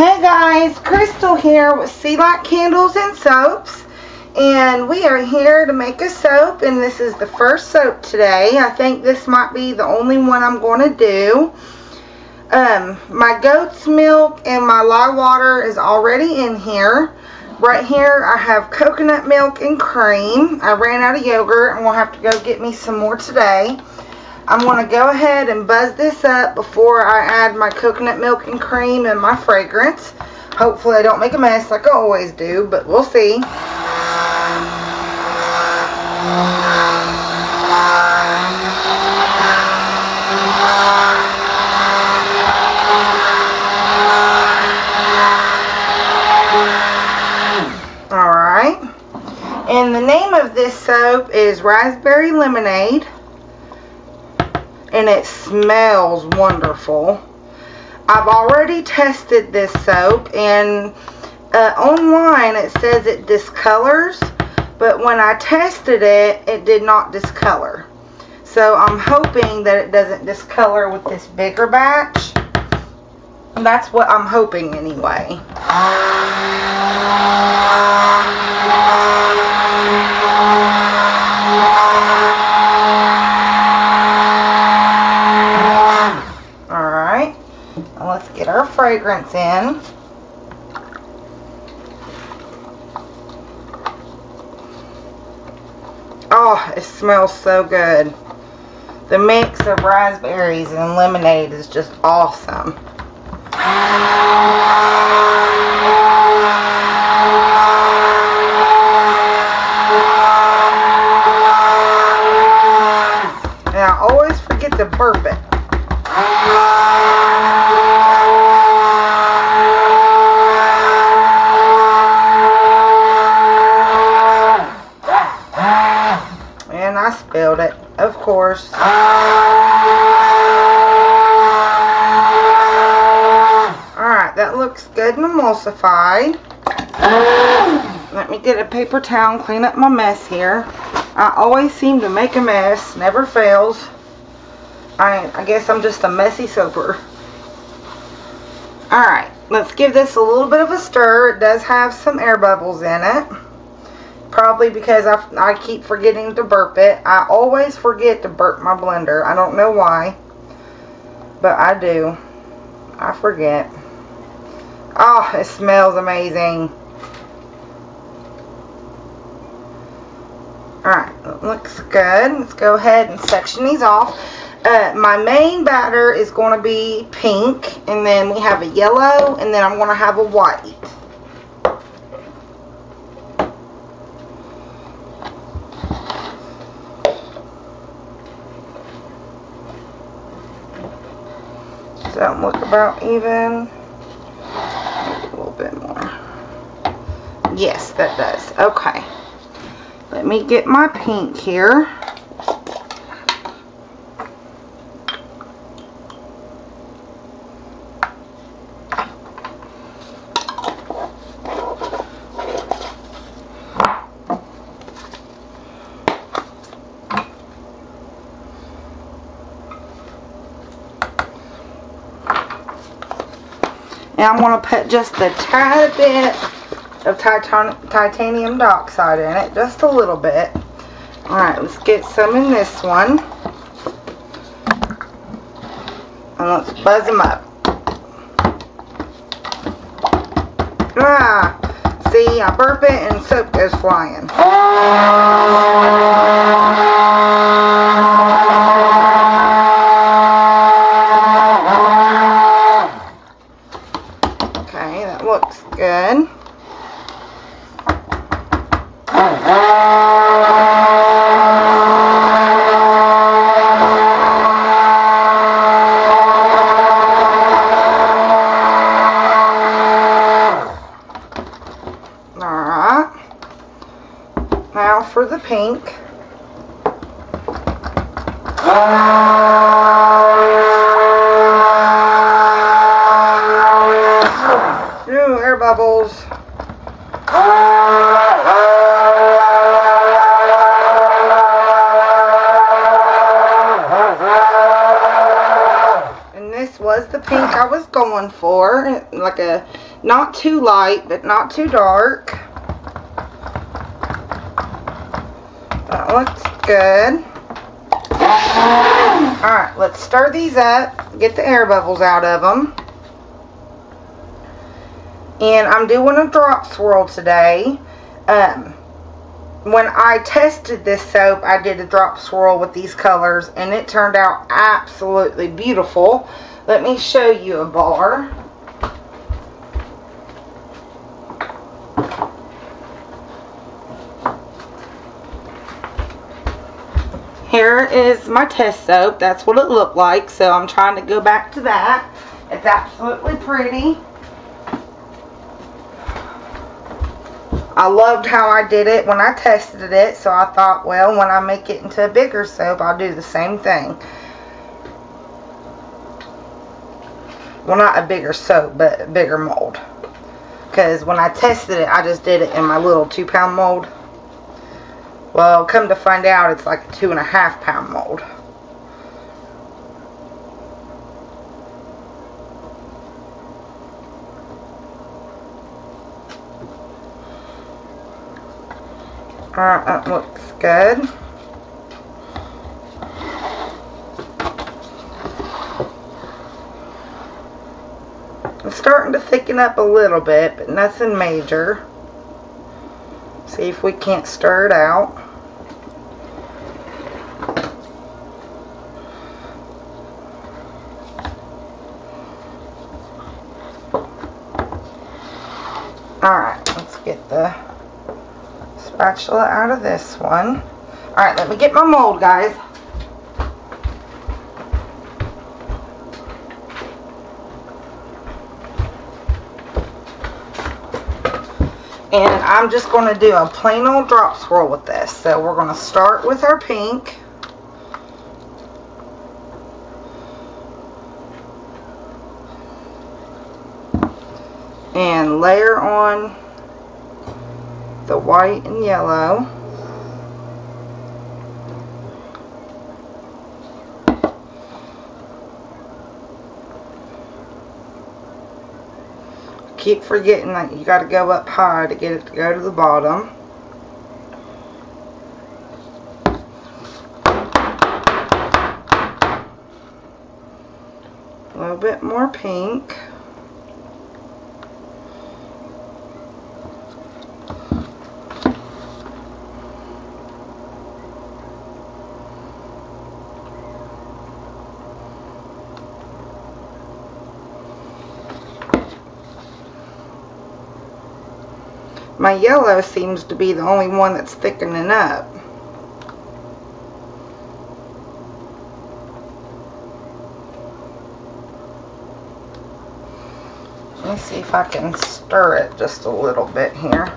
Hey guys, Crystal here with C-Light Candles and Soaps. And we are here to make a soap and this is the first soap today. I think this might be the only one I'm going to do. Um, my goat's milk and my lye water is already in here. Right here I have coconut milk and cream. I ran out of yogurt and we'll have to go get me some more today. I'm going to go ahead and buzz this up before I add my coconut milk and cream and my fragrance. Hopefully I don't make a mess like I always do, but we'll see. Alright. And the name of this soap is Raspberry Lemonade and it smells wonderful. I've already tested this soap and uh, online it says it discolors but when I tested it it did not discolor. So I'm hoping that it doesn't discolor with this bigger batch. That's what I'm hoping anyway. Fragrance in. Oh, it smells so good. The mix of raspberries and lemonade is just awesome. And I always forget to burp it. Spilled it, of course. Alright, that looks good and emulsified. Let me get a paper towel and clean up my mess here. I always seem to make a mess, never fails. I, I guess I'm just a messy soaper. Alright, let's give this a little bit of a stir. It does have some air bubbles in it. Probably because I, I keep forgetting to burp it. I always forget to burp my blender. I don't know why. But I do. I forget. Oh, it smells amazing. Alright, looks good. Let's go ahead and section these off. Uh, my main batter is going to be pink. And then we have a yellow. And then I'm going to have a white. that look about even? Maybe a little bit more. Yes, that does. Okay. Let me get my pink here. And I'm going to put just a tiny bit of titan titanium dioxide in it. Just a little bit. Alright, let's get some in this one. And let's buzz them up. Ah, see, I burp it and soap goes flying. For the pink. Ooh, air bubbles. And this was the pink I was going for, like a Not too light, but not too dark. That looks good. Alright, let's stir these up. Get the air bubbles out of them. And I'm doing a drop swirl today. Um, when I tested this soap, I did a drop swirl with these colors. And it turned out absolutely beautiful. Let me show you a bar. Here is my test soap. That's what it looked like. So I'm trying to go back to that. It's absolutely pretty. I loved how I did it when I tested it. So I thought, well, when I make it into a bigger soap, I'll do the same thing. Well, not a bigger soap, but a bigger mold. Because when I tested it, I just did it in my little two pound mold. Well, come to find out, it's like a two and a half pound mold. Alright, that looks good. It's starting to thicken up a little bit, but nothing major. See if we can't stir it out. Alright, let's get the spatula out of this one. Alright, let me get my mold, guys. And I'm just going to do a plain old drop swirl with this. So we're going to start with our pink. And layer on the white and yellow. Keep forgetting that you got to go up high to get it to go to the bottom. A little bit more pink. My yellow seems to be the only one that's thickening up. Let me see if I can stir it just a little bit here.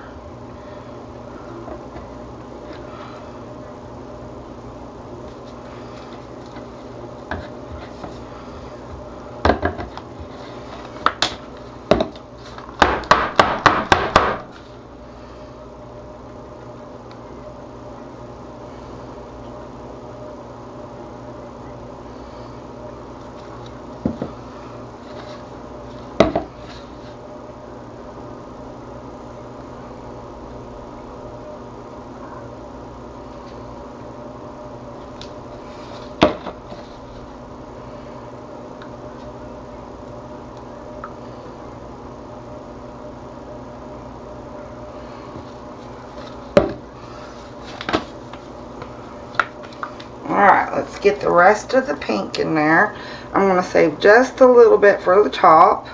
Alright, let's get the rest of the pink in there. I'm going to save just a little bit for the top.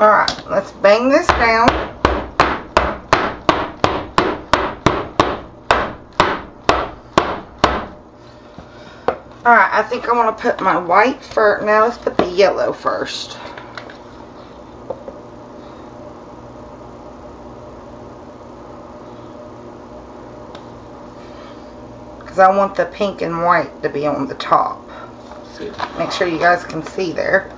Alright, let's bang this down. Alright, I think I want to put my white first. Now let's put the yellow first. Because I want the pink and white to be on the top. So make sure you guys can see there.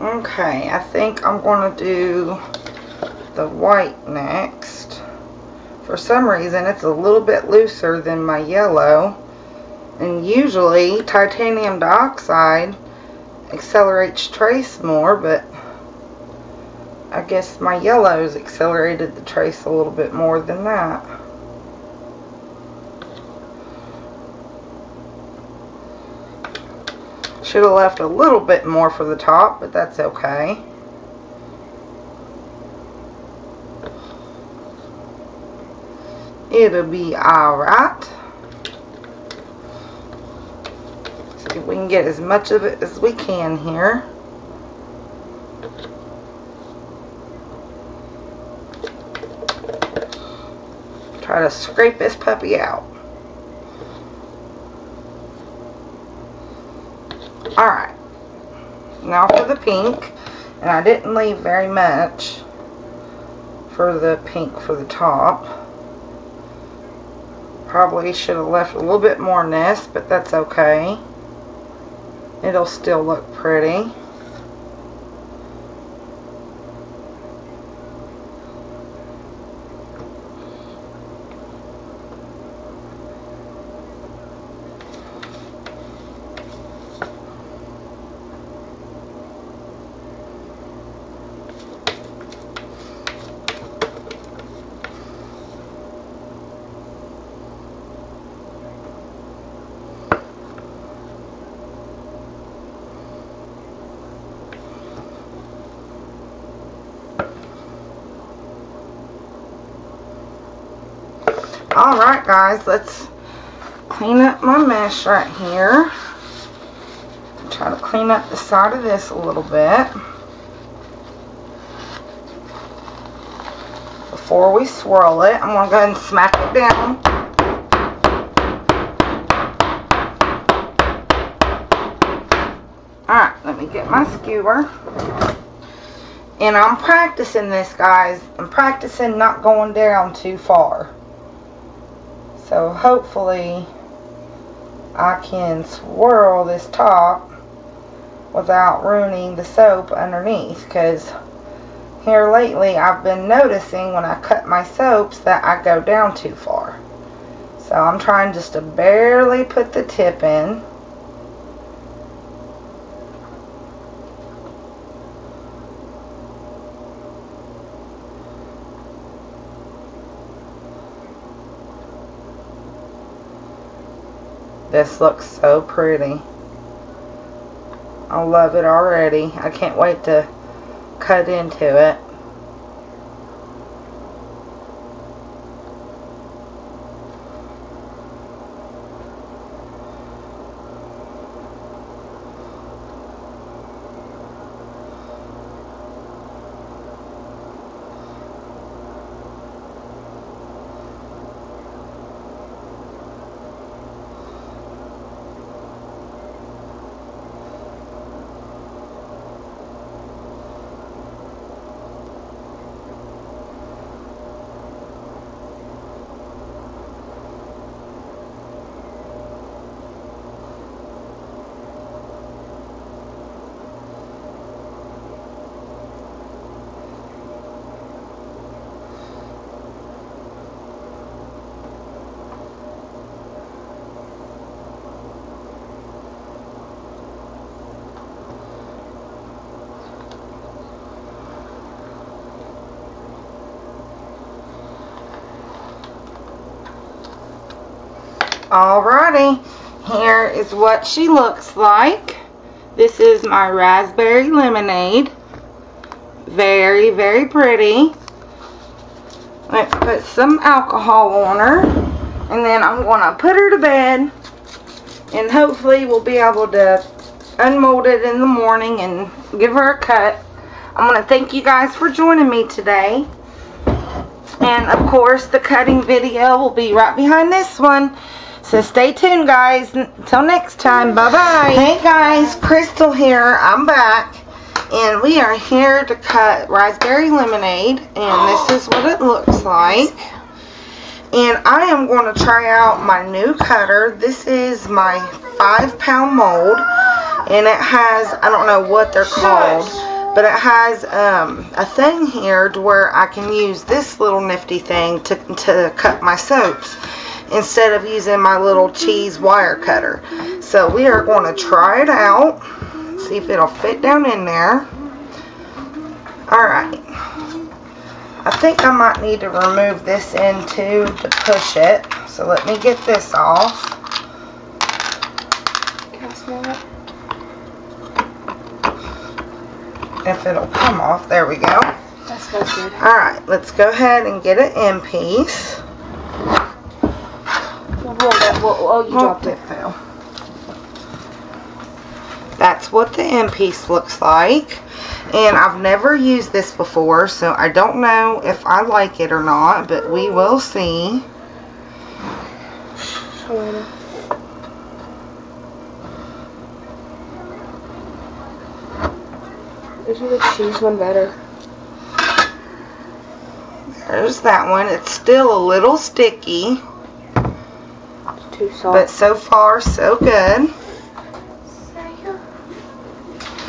Okay, I think I'm going to do the white next. For some reason, it's a little bit looser than my yellow. And usually, titanium dioxide accelerates trace more, but I guess my yellows accelerated the trace a little bit more than that. Should have left a little bit more for the top, but that's okay. It'll be alright. See if we can get as much of it as we can here. Try to scrape this puppy out. Alright. Now for the pink. And I didn't leave very much for the pink for the top. Probably should have left a little bit more nest, but that's okay. It'll still look pretty. Alright guys, let's clean up my mesh right here. Try to clean up the side of this a little bit. Before we swirl it, I'm going to go ahead and smack it down. Alright, let me get my skewer. And I'm practicing this, guys. I'm practicing not going down too far. So hopefully I can swirl this top without ruining the soap underneath because here lately I've been noticing when I cut my soaps that I go down too far. So I'm trying just to barely put the tip in. This looks so pretty. I love it already. I can't wait to cut into it. Alrighty, here is what she looks like. This is my raspberry lemonade. Very, very pretty. Let's put some alcohol on her. And then I'm going to put her to bed. And hopefully we'll be able to unmold it in the morning and give her a cut. I'm going to thank you guys for joining me today. And of course the cutting video will be right behind this one. So stay tuned guys. Until next time. Bye bye. Hey guys. Crystal here. I'm back. And we are here to cut raspberry lemonade. And this is what it looks like. And I am going to try out my new cutter. This is my five pound mold. And it has, I don't know what they're called. But it has um, a thing here to where I can use this little nifty thing to, to cut my soaps. Instead of using my little cheese wire cutter. So we are going to try it out. See if it'll fit down in there. Alright. I think I might need to remove this end too to push it. So let me get this off. Can I smell it? If it'll come off. There we go. That smells good. Alright, let's go ahead and get it in piece. That. Well, oh, you Oh, dropped it. fell. That's what the end piece looks like. And I've never used this before, so I don't know if I like it or not, but we will see. Joanna. Isn't the cheese one better? There's that one. It's still a little sticky, It's too soft. but so far so good.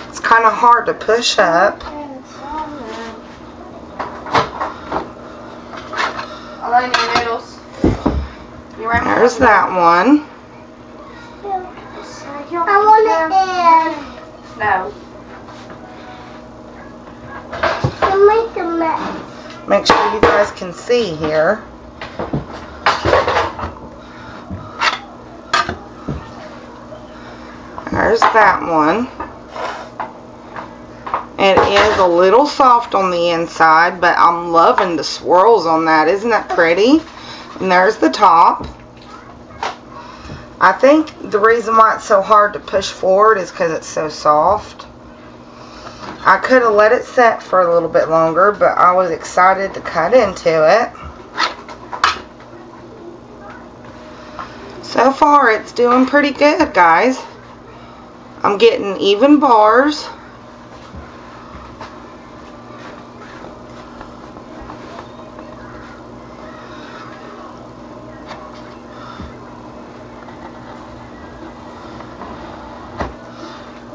It's kind of hard to push up. I love your noodles. You right There's that one. I want it No. to make a mess. Make sure you guys can see here. There's that one. It is a little soft on the inside, but I'm loving the swirls on that. Isn't that pretty? And there's the top. I think the reason why it's so hard to push forward is because it's so soft. I could have let it set for a little bit longer, but I was excited to cut into it. So far, it's doing pretty good, guys. I'm getting even bars.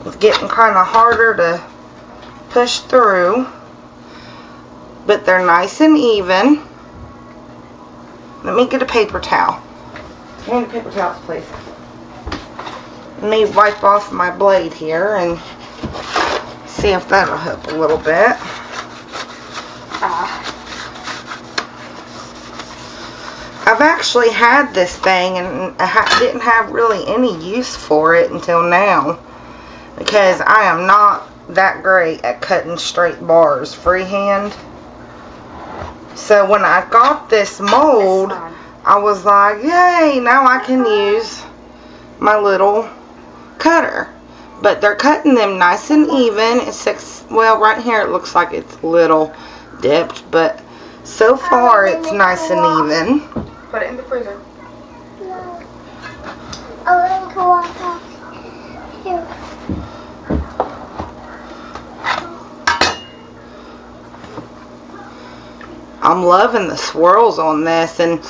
It's getting kind of harder to push through. But they're nice and even. Let me get a paper towel. Hand paper towels, please. Let me wipe off my blade here and see if that'll help a little bit. Ah. I've actually had this thing and I ha didn't have really any use for it until now. Because I am not that great at cutting straight bars freehand. So when I got this mold, I was like, yay, now I can use my little cutter. But they're cutting them nice and even. It's six, well, right here it looks like it's a little dipped, but so far it's nice and even. Put it in the freezer. No. I want to walk out here. I'm loving the swirls on this and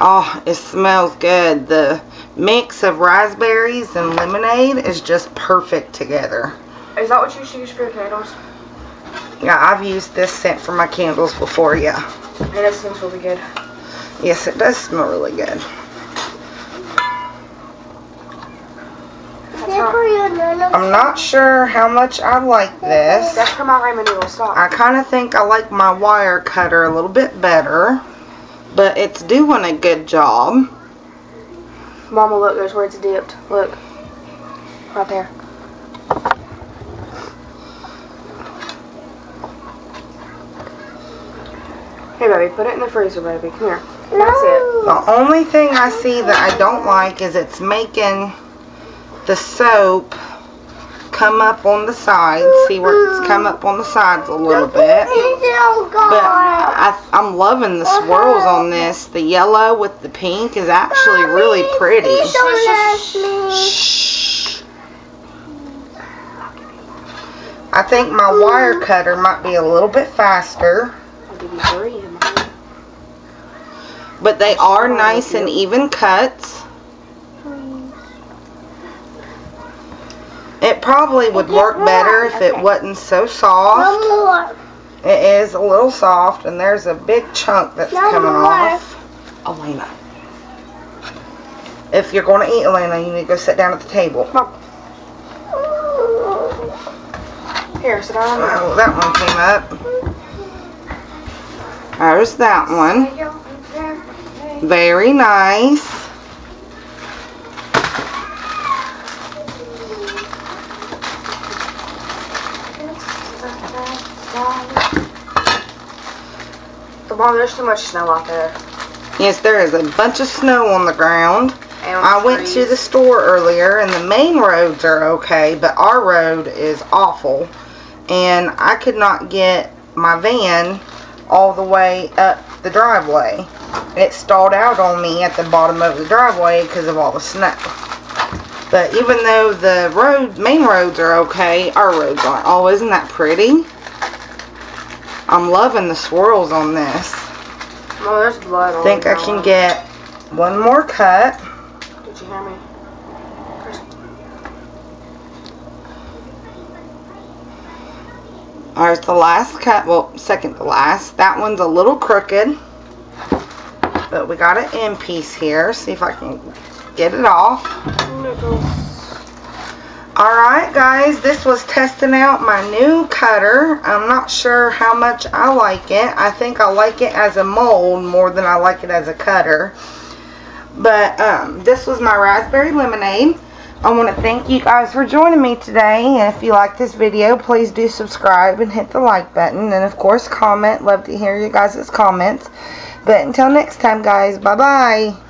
oh, it smells good. The mix of raspberries and lemonade is just perfect together. Is that what you use for your candles? Yeah, I've used this scent for my candles before, yeah. And it smells really good. Yes, it does smell really good. Is that for your nana? I'm not sure how much I like this. That's for my ramen noodles. Stop. I kind of think I like my wire cutter a little bit better, but it's doing a good job. Mama, look, there's where it's dipped. Look. Right there. Hey, baby, put it in the freezer, baby. Come here. That's it. The only thing I see that I don't like is it's making the soap come up on the sides. See where it's come up on the sides a little bit. But I, I'm loving the swirls on this. The yellow with the pink is actually really pretty. Please don't ask me. Shh. I think my wire cutter might be a little bit faster. I'll give you three. in mine. But they are nice and even cuts. It probably would work better if it wasn't so soft. One more. It is a little soft, and there's a big chunk that's No coming more. off. Elena. If you're going to eat, Elena, you need to go sit down at the table. Here, sit down. Oh, that one came up. There's that one. Very nice. But Mom, there's too much snow out there. Yes, there is a bunch of snow on the ground. And on I went to the store earlier and the main roads are okay, but our road is awful. And I could not get my van all the way up the driveway. It stalled out on me at the bottom of the driveway because of all the snow. But even though the road, main roads are okay, our roads aren't. Oh, isn't that pretty? I'm loving the swirls on this. Mom, there's blood I think I can ground. get one more cut. Did you hear me? There's the last cut, well, second to last. That one's a little crooked. But we got an end piece here. See if I can get it off. Alright guys, this was testing out my new cutter. I'm not sure how much I like it. I think I like it as a mold more than I like it as a cutter. But um, this was my raspberry lemonade. I want to thank you guys for joining me today. And if you like this video, please do subscribe and hit the like button. And of course, comment. Love to hear you guys' comments. But until next time, guys, bye-bye.